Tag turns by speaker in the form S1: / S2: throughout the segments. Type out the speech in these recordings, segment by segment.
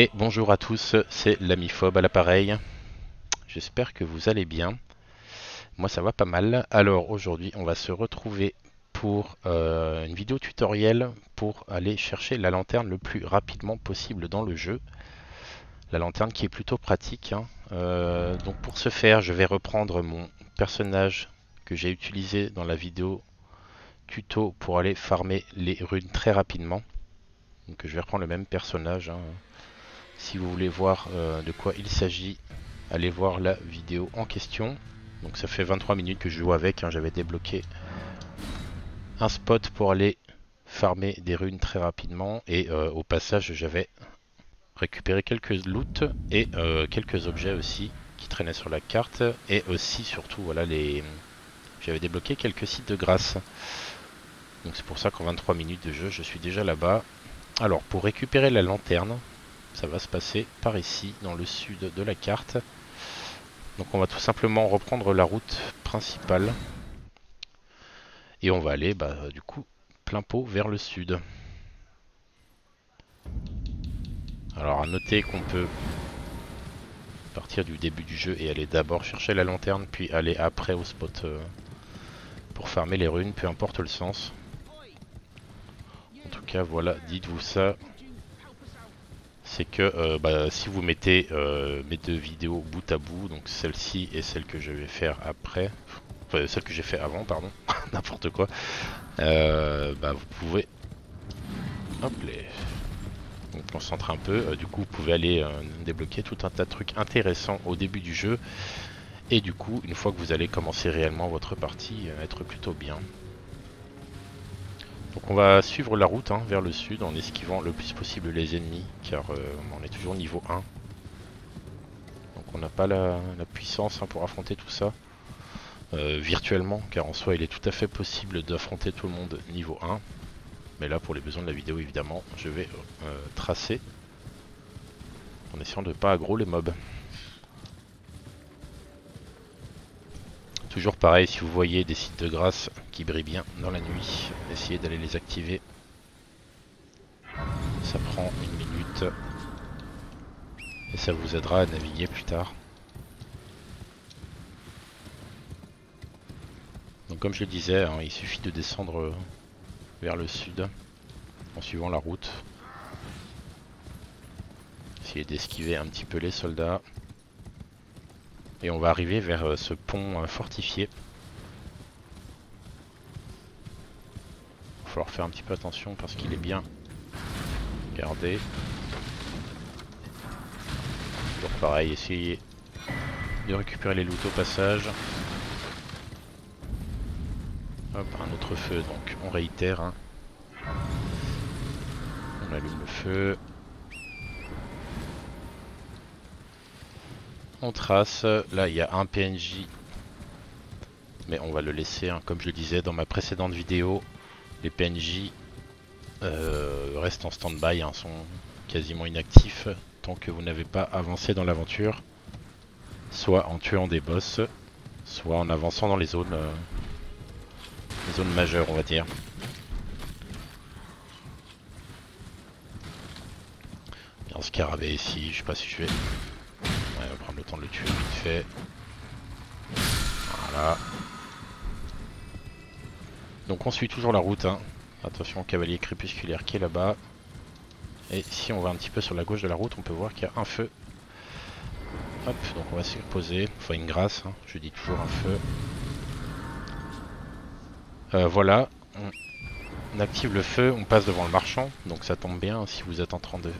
S1: Et bonjour à tous, c'est l'amiphobe à l'appareil. J'espère que vous allez bien. Moi ça va pas mal. Alors aujourd'hui on va se retrouver pour euh, une vidéo tutoriel pour aller chercher la lanterne le plus rapidement possible dans le jeu. La lanterne qui est plutôt pratique. hein. Euh, donc pour ce faire je vais reprendre mon personnage que j'ai utilisé dans la vidéo tuto pour aller farmer les runes très rapidement. Donc je vais reprendre le même personnage. hein. Si vous voulez voir euh, de quoi il s'agit, allez voir la vidéo en question. Donc ça fait 23 minutes que je joue avec, hein. j'avais débloqué un spot pour aller farmer des runes très rapidement et euh, au passage j'avais récupéré quelques loot et euh, quelques objets aussi qui traînaient sur la carte et aussi surtout voilà les j'avais débloqué quelques sites de grâce. Donc c'est pour ça qu'en 23 minutes de jeu je suis déjà là-bas. Alors pour récupérer la lanterne, ça va se passer par ici dans le sud de la carte. Donc on va tout simplement reprendre la route principale et on va aller bah, du coup plein pot vers le sud. Alors à noter qu'on peut partir du début du jeu et aller d'abord chercher la lanterne puis aller après au spot euh, pour farmer les runes, peu importe le sens. En tout cas voilà, dites-vous ça. C'est que euh, bah, si vous mettez euh, mes deux vidéos bout à bout, donc celle-ci et celle que je vais faire après, enfin celle que j'ai fait avant, pardon, n'importe quoi, euh, bah, vous pouvez, hop les, on concentre un peu, du coup vous pouvez aller débloquer tout un tas de trucs intéressants au début du jeu, et du coup une fois que vous allez commencer réellement votre partie, être plutôt bien. Donc on va suivre la route hein, vers le sud en esquivant le plus possible les ennemis car euh, on est toujours niveau 1. Donc on n'a pas la, puissance hein, pour affronter tout ça euh, virtuellement car en soi il est tout à fait possible d'affronter tout le monde niveau 1. Mais là pour les besoins de la vidéo évidemment je vais euh, tracer en essayant de pas aggro les mobs. Toujours pareil, si vous voyez des sites de grâce qui brillent bien dans la nuit, essayez d'aller les activer. Ça prend une minute et ça vous aidera à naviguer plus tard. Donc comme je le disais, hein, il suffit de descendre vers le sud en suivant la route. Essayez d'esquiver un petit peu les soldats. Et on va arriver vers euh, ce pont euh, fortifié. Il va falloir faire un petit peu attention parce qu'il est bien gardé. Toujours pareil, essayez de récupérer les loot au passage. Hop, un autre feu, donc on réitère. hein. On allume le feu. On trace, là il y a un PNJ, mais on va le laisser, hein. comme je le disais dans ma précédente vidéo, les PNJ euh, restent en stand-by, hein, sont quasiment inactifs tant que vous n'avez pas avancé dans l'aventure, soit en tuant des boss, soit en avançant dans les zones, euh, les zones majeures on va dire. Il y a ici, je sais pas si je vais va prendre le temps de le tuer vite fait. Voilà. Donc on suit toujours la route. Hein. Attention au cavalier crépusculaire qui est là-bas. Et si on va un petit peu sur la gauche de la route, on peut voir qu'il y a un feu. Hop, donc on va s'y reposer. Enfin une grâce, hein. je dis toujours un feu. Euh, voilà, on, on active le feu, on passe devant le marchand. Donc ça tombe bien si vous êtes en train de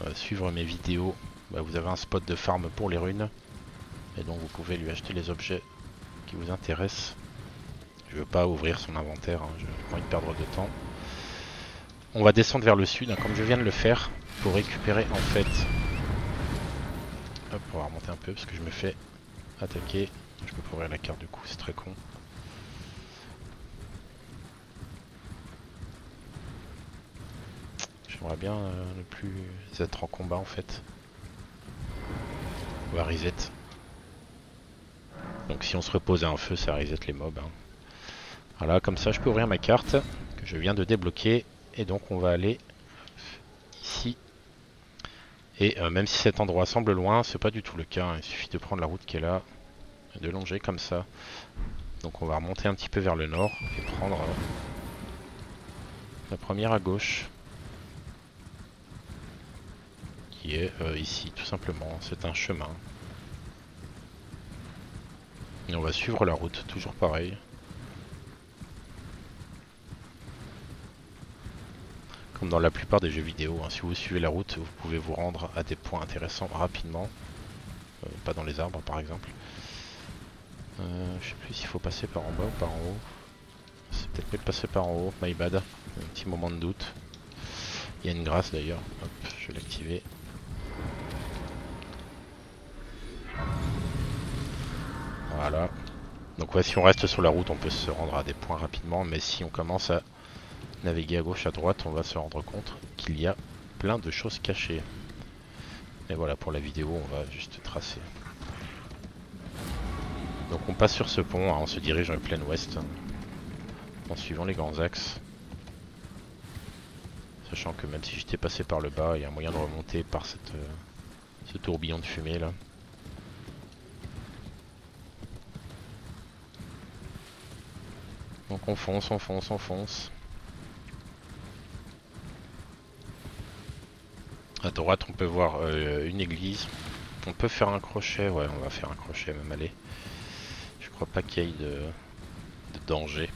S1: euh, suivre mes vidéos bah, vous avez un spot de farm pour les runes et donc vous pouvez lui acheter les objets qui vous intéressent. Je veux pas ouvrir son inventaire, hein, je pas envie de perdre de temps. On va descendre vers le sud, hein, comme je viens de le faire, pour récupérer en fait. Hop, on va remonter un peu parce que je me fais attaquer. Je peux pas ouvrir la carte du coup, c'est très con. J'aimerais bien euh, ne plus être en combat en fait. On va reset. Donc si on se repose à un feu, ça reset les mobs. hein. Voilà, comme ça je peux ouvrir ma carte que je viens de débloquer. Et donc on va aller ici. Et euh, même si cet endroit semble loin, c'est pas du tout le cas. hein. Il suffit de prendre la route qui est là, de longer comme ça. Donc on va remonter un petit peu vers le nord et prendre euh, la première à gauche. Qui est euh, ici, tout simplement. C'est un chemin. Et on va suivre la route, toujours pareil. Comme dans la plupart des jeux vidéo, hein. si vous suivez la route, vous pouvez vous rendre à des points intéressants rapidement. Euh, pas dans les arbres par exemple. Euh, je sais plus s'il faut passer par en bas ou par en haut. C'est peut-être mieux de passer par en haut, my bad. Un petit moment de doute. Il y a une grâce d'ailleurs. Hop, je vais l'activer. Donc ouais, si on reste sur la route, on peut se rendre à des points rapidement, mais si on commence à naviguer à gauche, à droite, on va se rendre compte qu'il y a plein de choses cachées. Et voilà, pour la vidéo, on va juste tracer. Donc on passe sur ce pont, hein, on se dirige en plein ouest, hein, en suivant les grands axes. Sachant que même si j'étais passé par le bas, il y a un moyen de remonter par euh, ce tourbillon de fumée là. Donc on fonce, on fonce, on fonce. À droite, on peut voir euh, une église. On peut faire un crochet, ouais, on va faire un crochet même, allez. Je crois pas qu'il y ait de, danger.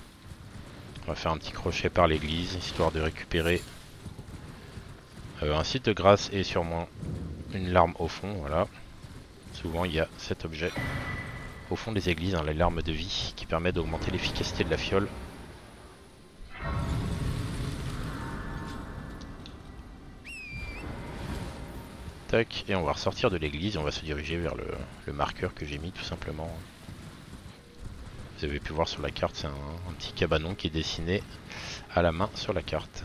S1: On va faire un petit crochet par l'église, histoire de récupérer euh, un site de grâce et sûrement une larme au fond, voilà. Souvent, il y a cet objet au fond des églises, hein, la larme de vie, qui permet d'augmenter l'efficacité de la fiole. Tac, et on va ressortir de l'église, on va se diriger vers le, marqueur que j'ai mis tout simplement. Vous avez pu voir sur la carte, c'est un petit cabanon qui est dessiné à la main sur la carte.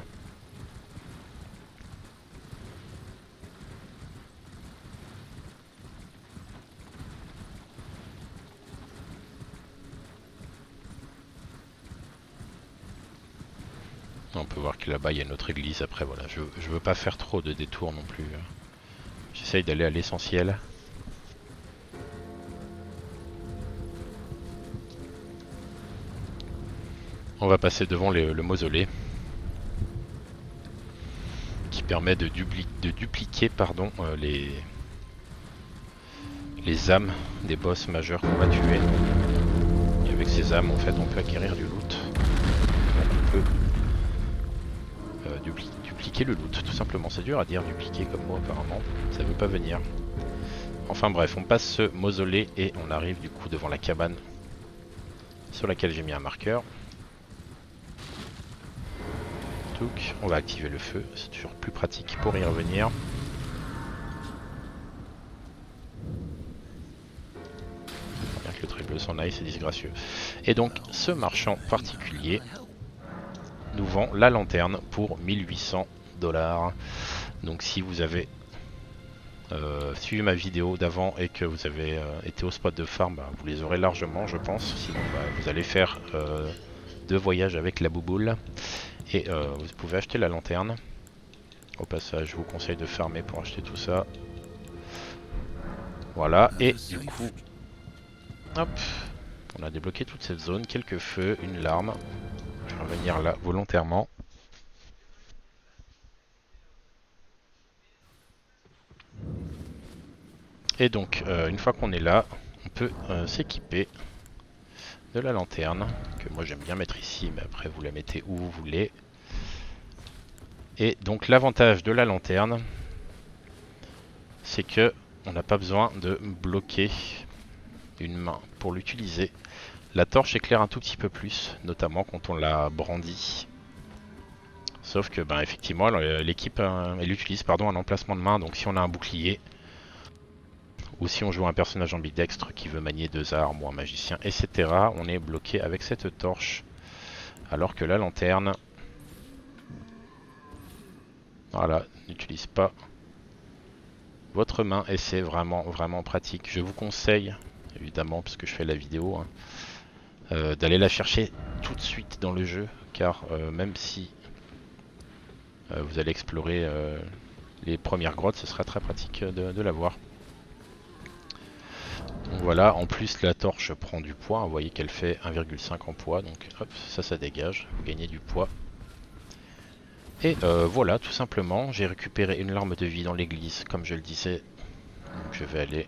S1: On peut voir que là-bas il y a une autre église. Après voilà, je, je veux pas faire trop de détours non plus. J'essaye d'aller à l'essentiel. On va passer devant le, mausolée qui permet de, dupli de dupliquer euh, les, les âmes des boss majeurs qu'on va tuer. Et avec ces âmes en fait on peut acquérir du loot. Dupli dupliquer le loot tout simplement. C'est dur à dire dupliquer comme moi apparemment. Ça veut pas venir. Enfin bref, on passe ce mausolée et on arrive du coup devant la cabane sur laquelle j'ai mis un marqueur. Touk, on va activer le feu, c'est toujours plus pratique pour y revenir. Bien que le triple s'en aille, c'est disgracieux. Et donc, ce marchand particulier nous vend la lanterne pour 1800 dollars. Donc si vous avez euh, suivi ma vidéo d'avant et que vous avez euh, été au spot de farm, bah, vous les aurez largement je pense. Sinon bah, vous allez faire euh, deux voyages avec la bouboule. Et vous pouvez acheter la lanterne. Au passage je vous conseille de farmer pour acheter tout ça. Voilà, et du coup, hop, on a débloqué toute cette zone, quelques feux, une larme. Revenir là volontairement. Et donc, euh, une fois qu'on est là, on peut euh, s'équiper de la lanterne, que moi j'aime bien mettre ici, mais après vous la mettez où vous voulez. Et donc l'avantage de la lanterne, c'est que on n'a pas besoin de bloquer une main pour l'utiliser. La torche éclaire un tout petit peu plus, notamment quand on la brandit. Sauf que, ben, effectivement, l'équipe, euh, elle utilise pardon, un emplacement de main, donc si on a un bouclier, ou si on joue un personnage ambidextre qui veut manier deux armes ou un magicien, etc., on est bloqué avec cette torche. Alors que la lanterne, voilà, n'utilise pas votre main et c'est vraiment vraiment pratique. Je vous conseille, évidemment, parce que je fais la vidéo, hein, euh, d'aller la chercher tout de suite dans le jeu, car euh, même si euh, vous allez explorer les premières grottes, ce sera très pratique de, l'avoir. Donc voilà, en plus la torche prend du poids, vous voyez qu'elle fait 1,5 en poids, donc ça ça dégage, vous gagnez du poids. Et voilà, tout simplement, j'ai récupéré une larme de vie dans l'église, comme je le disais. Donc je vais aller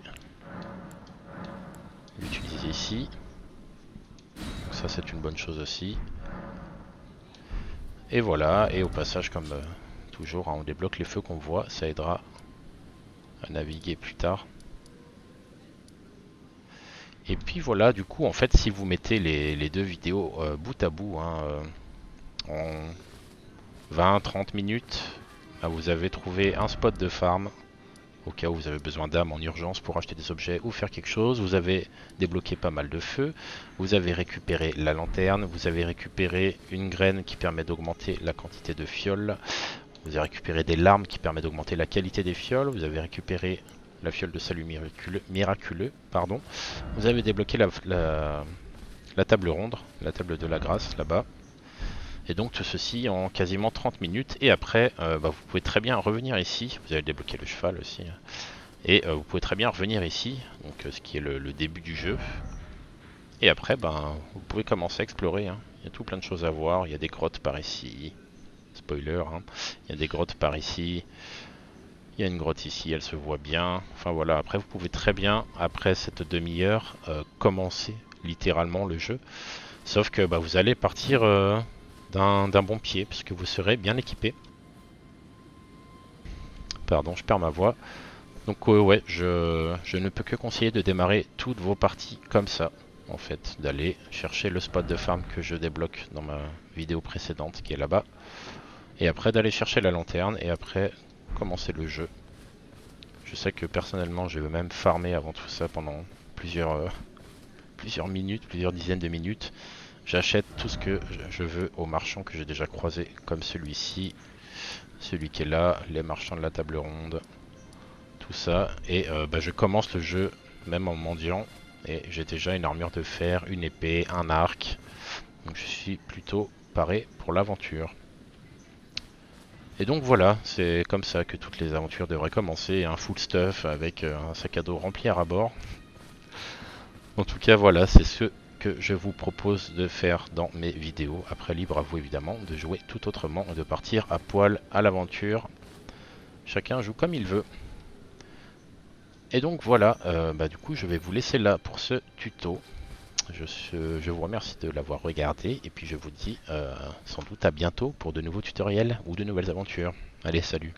S1: l'utiliser ici. ça c'est une bonne chose aussi. Et voilà, et au passage, comme euh, toujours, hein, on débloque les feux qu'on voit, ça aidera à naviguer plus tard. Et puis voilà, du coup, en fait, si vous mettez les, deux vidéos euh, bout à bout, hein, euh, en 20-30 minutes, vous avez trouvé un spot de farm au cas où vous avez besoin d'âmes en urgence pour acheter des objets ou faire quelque chose. Vous avez débloqué pas mal de feux, vous avez récupéré la lanterne, vous avez récupéré une graine qui permet d'augmenter la quantité de fioles, vous avez récupéré des larmes qui permettent d'augmenter la qualité des fioles, vous avez récupéré la fiole de salut miraculeux, pardon. vous avez débloqué la, la table ronde, la table de la grâce là-bas. Et donc tout ceci en quasiment 30 minutes. Et après, euh, bah, vous pouvez très bien revenir ici. Vous avez débloqué le cheval aussi. Et euh, vous pouvez très bien revenir ici, donc euh, ce qui est le, début du jeu. Et après, ben, vous pouvez commencer à explorer. Hein. Il y a tout plein de choses à voir. Il y a des grottes par ici. Spoiler. Hein. Il y a des grottes par ici. Il y a une grotte ici, elle se voit bien. Enfin voilà, après vous pouvez très bien, après cette demi-heure, commencer littéralement le jeu. Sauf que bah, vous allez partir d'un bon pied, puisque vous serez bien équipé. Pardon, je perds ma voix. Donc ouais, je, je, ne peux que conseiller de démarrer toutes vos parties comme ça, en fait, d'aller chercher le spot de farm que je débloque dans ma vidéo précédente, qui est là-bas. Et après d'aller chercher la lanterne, et après commencer le jeu. Je sais que personnellement, je vais même farmer avant tout ça pendant plusieurs, euh, plusieurs minutes, plusieurs dizaines de minutes. J'achète tout ce que je veux aux marchands que j'ai déjà croisés, comme celui-ci, celui qui est là, les marchands de la table ronde, tout ça. Et euh, bah, je commence le jeu même en mendiant, et j'ai déjà une armure de fer, une épée, un arc. Donc je suis plutôt paré pour l'aventure. Et donc voilà, c'est comme ça que toutes les aventures devraient commencer, un full stuff avec euh, un sac à dos rempli à bord. En tout cas voilà, c'est ce je vous propose de faire dans mes vidéos. Après, libre à vous évidemment de jouer tout autrement, de partir à poil à l'aventure. Chacun joue comme il veut. Et donc voilà, euh, bah, du coup je vais vous laisser là pour ce tuto. Je, je vous remercie de l'avoir regardé et puis je vous dis euh, sans doute à bientôt pour de nouveaux tutoriels ou de nouvelles aventures. Allez, salut